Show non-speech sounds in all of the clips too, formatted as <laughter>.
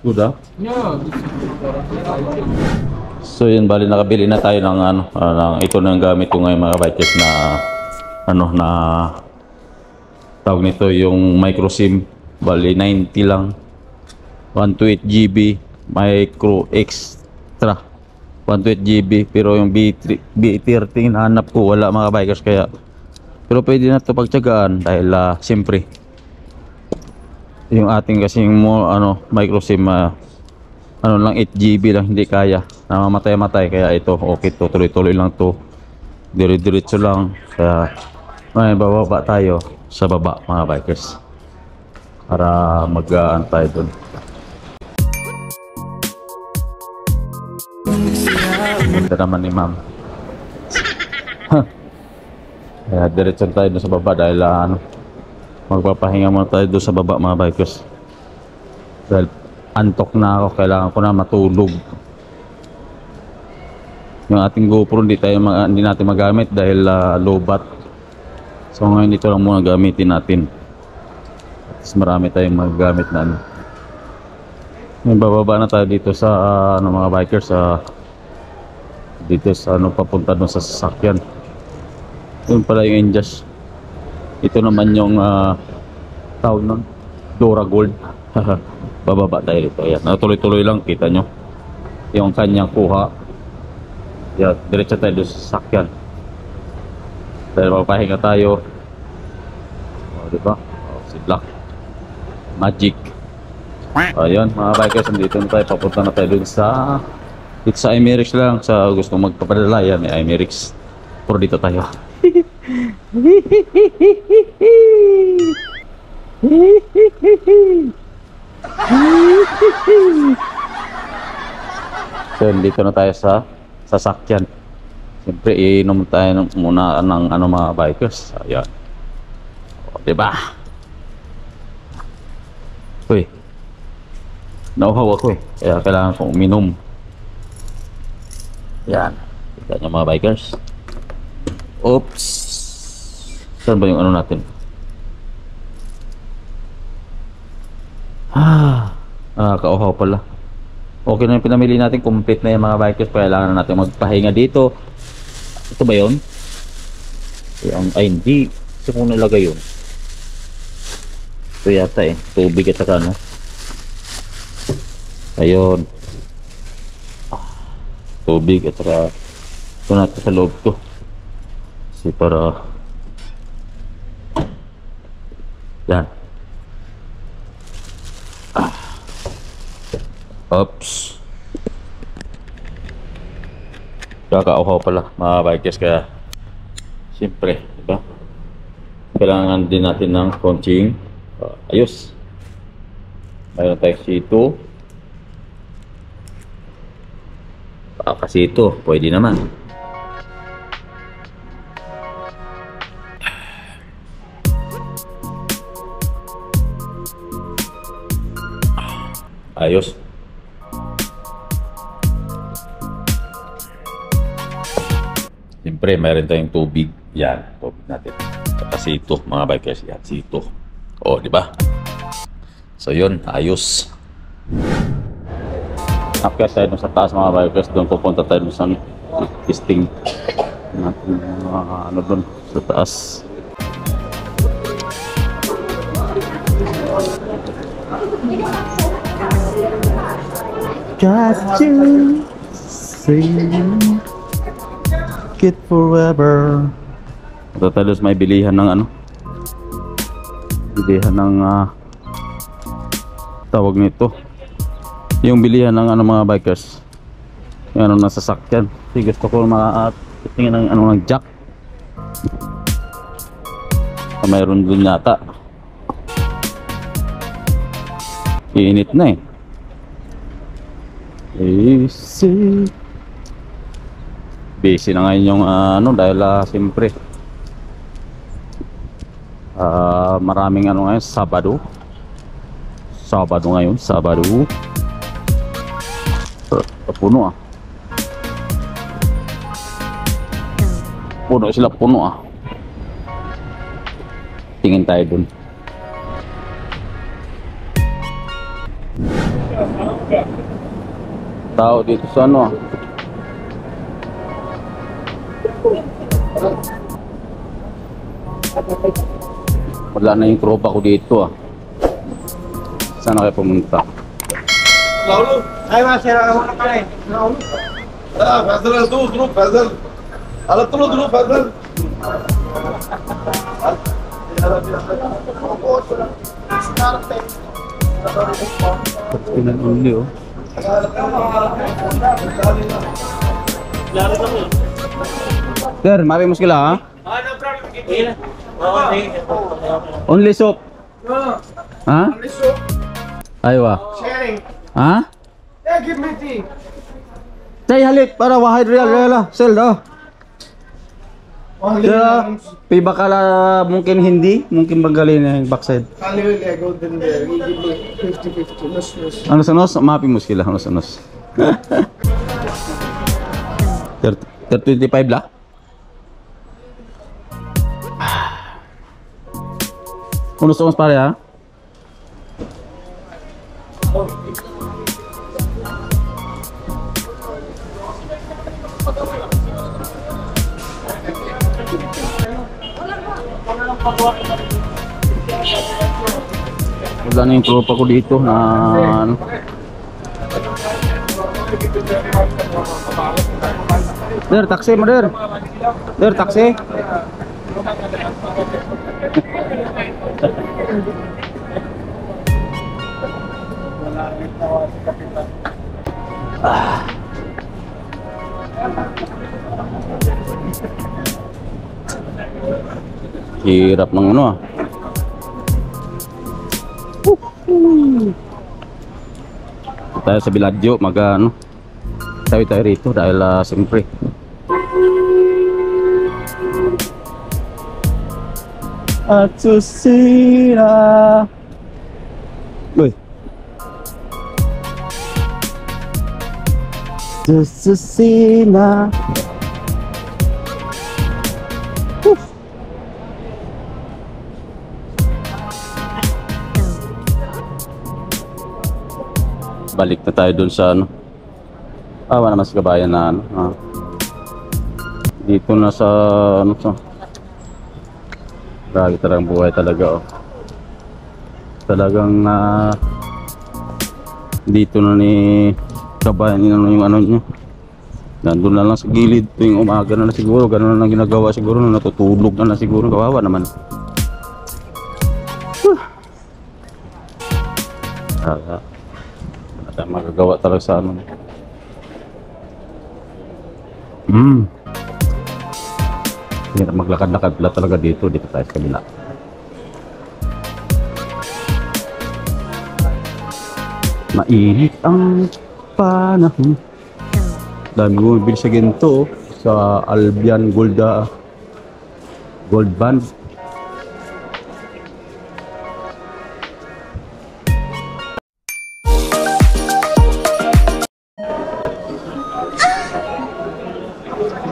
Good ah. So yun, bali nakabili na tayo ng ano, ah, ng, ito na gamit ko ngayon mga bikers na ano na tawag nito yung micro SIM. Bali 90 lang. 128 GB micro extra. 128 GB pero yung B3, B13 hanap ko wala mga bikers kaya pero pwede na to pagtyagaan dahil ah, siyempre yung ating kasing mo ano micro SIM ah, ano lang 8 GB lang hindi kaya. Namamatay-matay kaya ito okay to tuloy-tuloy lang to. Dire-diretso lang kaya ay bababa tayo sa baba mga bikers para mag-aantay doon ganda naman ni ma'am kaya diretso tayo doon sa baba dahil ah, ano magpapahinga muna tayo doon sa baba mga bikers. Dahil antok na ako kailangan ko na matulog. Yung ating GoPro hindi tayo ma- hindi natin magamit dahil ah, low bat. So ngayon ito lang muna gamitin natin. Tapos marami tayong magagamit na ano. Ngayon bababa na tayo dito sa ah, ano mga bikers sa dito sa ano papunta doon sa sasakyan yun pala yung Enjas ito naman yung uh, tawag nun? Dora Gold. Bababa tayo dito ayan. Tuloy-tuloy lang. Kita nyo. Yung kanyang kuha. Yan diretso tayo doon sa sasakyan dahil mapapahinga tayo. O diba o, si Black. Magic. Ayun mga bikers nandito na tayo. Papunta na tayo sa dito sa Imerix lang. Sa gusto magpapadala. Yan may Imerix puro dito tayo So, dito na tayo sa sasakyan. Siyempre, iinom tayo muna ng ano mga bikers. Ayan. O, diba? Uy. Nauhaw ako eh. Kaya kailangan kong uminom. Yan. Kita nyo mga bikers. Oops. Saan ba yung ano natin? Ah, nakakauhaw pala. Okay na yung pinamili natin. Complete na yung mga bikers. Kailangan na natin magpahinga dito. Ito ba yun? Ay, ay hindi. Saan ko nilagay yun? Ito yata eh. Tubig at saka ano. Ayun. Ah, Tubig at saka ito natin sa loob ko. Kasi para yan. Oops. Kakauhaw pala mga bikers kaya siyempre, di ba? Kailangan din natin ng konting uh, ayos. Mayroon tayong C2. Ah, kasi ito, pwede naman. Ayos. Siyempre, mayroon tayong tubig. Yan, tubig natin. Saka sito, mga bikers. Yan, sito. O, di ba? So, yun, ayos. Akyat tayo sa taas, mga bikers. Doon pupunta tayo sa testing natin mga ano doon sa taas. Got you, sing it forever. Sa may bilihan ng ano? Bilihan ng ah, tawag nito. Yung bilihan ng ano mga bikers. Yung ano nasa sakyan. Kasi gusto ko mga tingin ng ano ng jack. Ah, Mayroon dun yata. Iinit na eh. Easy. Busy na ngayon yung ah, ano dahil ah, siyempre ah, maraming ano ngayon Sabado. Sabado ngayon, Sabado. Uh, puno ah. Puno sila puno ah. Tingin tayo dun. tao dito sa ano. Ah. Wala na yung tropa ko dito ah. Saan na kayo pumunta? Laulo. Ay, masira ako na pala eh. Laulo. Ah, Fazal, dur, dur, Fazal. Alat tulo, dur, Fazal. Alat. Alat. Alat. Alat. Sir, mari mo sila ha? Only soap. Ha? Aywa. sharing Ha? yeah give me tea Tay halit para wahid real real lah. Sel dah. Only Kaya pi bakala mungkin hindi, mungkin Bengali na yung backside. only will I go in there he give me 50 50 nus nus Ano sa nos? Mapi mo sila, ano sa nos? 25 lah. Unos unos pare ha? Wala na yung tropa ko dito na ano. Der, taksi mo der. Der, taksi. Ah. Hirap ng ano ah. tayo sa Biladyo mag ano tayo tayo rito dahil uh, siyempre at susira Uy Susina balik na tayo dun sa ano. Awa naman sa kabayan na ano. Ah. dito na sa ano sa grabe talagang buhay talaga oh. Talagang ah, dito na ni kabayan yun ano yung ano nyo nandun na lang sa gilid tuwing umaga na, na siguro ganun na lang ginagawa siguro na natutulog na lang siguro kawawa naman. Ah, ang magagawa talaga sa ano. Hmm. Hirap maglakad-lakad pala talaga dito. Dito tayo sa kabila. Mainit ang panahon. Dami ko bibili sa ginto sa Albion Golda Gold Band.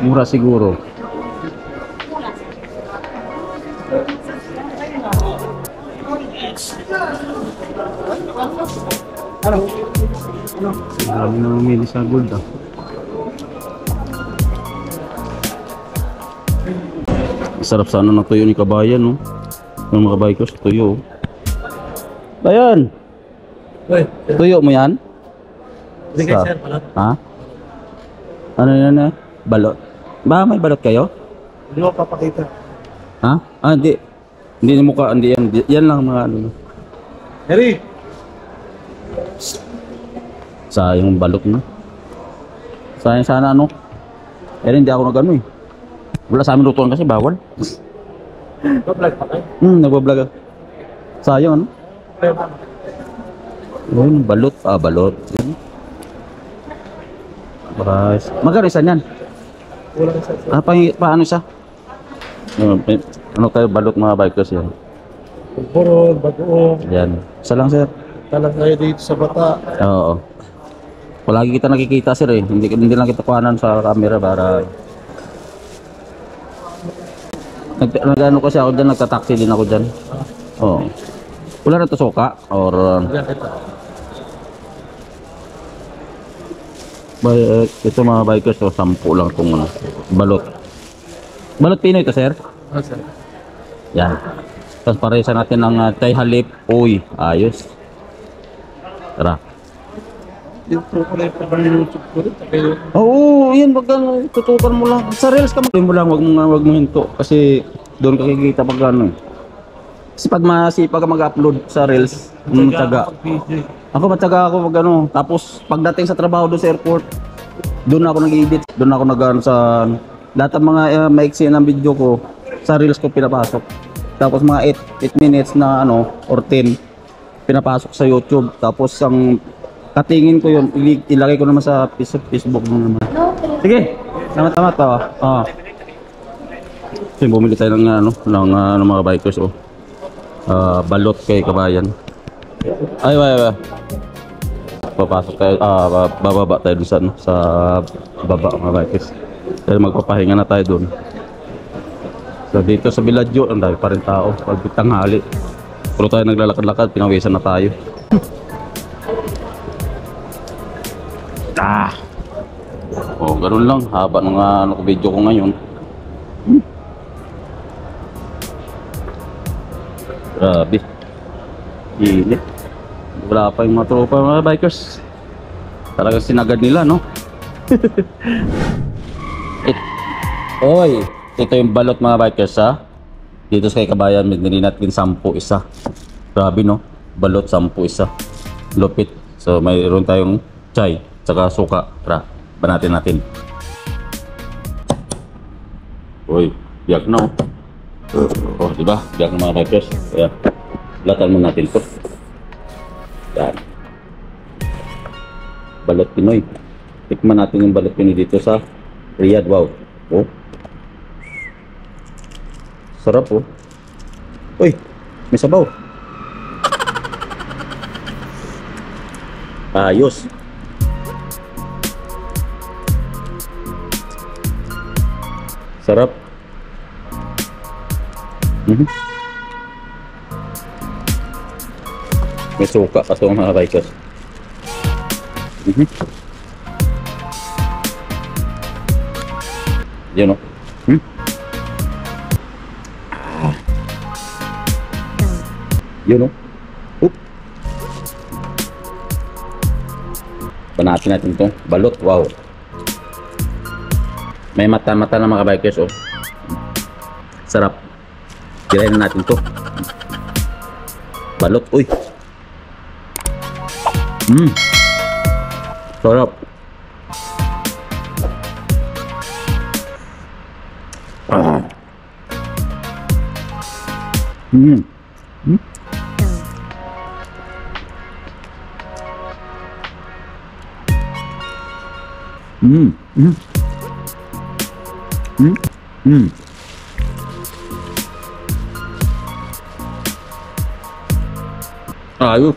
Mura siguro. ano Marami na mamili sa gold ah. Sarap sana ng tuyo ni kabayan no. Ng mga bikers, tuyo. oh. Bayan! Uy, Tuyo mo yan? bigay Sa- sir pala. Ha? Ano yan eh? Balot. Ba, may balot kayo? Hindi ko papakita. Ha? Ah, hindi. Hindi na mukha, hindi yan. Yan lang mga ano. Harry! Sayang yung balot no. Sayang sana ano. Eh hindi ako nag ano eh. Wala sa amin lutuan kasi bawal. Pa-vlog pa kayo. Hmm, nagbablog ako. Sayang ano. Ayun, balot. Ah, balot. Yun. Rice. Magkano isa niyan? Kulang sa sir. Ah, pa, paano siya? Ano, ano kayo balot mga bikers yan? Burol, bagoong. Yan. Isa lang sir. Talang kayo dito sa bata. Oo. Palagi kita nakikita sir eh. Hindi, hindi lang kita kuhanan sa camera para Nag, nag-ano kasi ako dyan, nagta-taxi din ako dyan. Oo. Wala na to suka? Or, uh, bay, uh, ito mga bikers, so, sampu lang kung ano, balot. Balot Pinoy to, sir? Oh, sir. Yan. Tapos paresa natin ng uh, Thai halip. Uy, ayos. Tara. Pag Oo, yan wag kang tutukan mo lang. Sa reels ka mo lang, wag mo wag mo hinto kasi doon ka kikita pag ano. Pag masipag mag-upload sa reels, taga. video. Ako matyaga ako pag ano, tapos pagdating sa trabaho doon sa airport, doon ako nag-edit, doon ako nag ano, sa lahat ng mga uh, maiksi ng video ko sa reels ko pinapasok. Tapos mga 8, 8 minutes na ano or 10 pinapasok sa YouTube. Tapos ang katingin ko yun, ilagay ko naman sa face- Facebook mo naman. Sige, tama-tama to. Oh. Kasi bumili tayo ng ano, ng, uh, ng mga bikers oh. Ah, balot kay kabayan. Ay, ay, ay. Papasok tayo, ah, ba- bababa tayo dun sa, ano, sa baba mga bikers. Dahil magpapahinga na tayo dun. So dito sa Villaggio, ang dami pa rin tao. Pag tanghali. Puro tayo naglalakad-lakad, pinawisan na tayo. <laughs> ah! Oh, ganun lang. Haba ng ko video ko ngayon. Hmm. Grabe. Init. Wala pa yung mga tropa mga bikers. Talagang sinagad nila, no? <laughs> It, oy, ito yung balot mga bikers, ha? Dito sa kabayan, binili natin 10 isa. Grabe, no? Balot 10 isa. Lupit. So, mayroon tayong chai, tsaka suka. Tara, banatin natin. Uy, biyak na, oh. Oh, di ba? Biyak na mga bikers. Kaya, latan mo natin to. Yan. Balot Pinoy. Tikman natin yung balot Pinoy dito sa Riyadh. Wow. Oh. Sarap oh. Uy, may sabaw. Ayos. Sarap. Mhm. May suka kasi ang mga bikers. Mhm. Yun o. Hmm? Ah. Yun o. Oop. Banatin natin to. Balot. Wow. May mata-mata na mga bikers oh. Sarap. Kirain na natin to. Balot. Uy. Mm. Sarap. Ah. Mm. Mm. Mm. Mm. Mm. Mm. Ayos.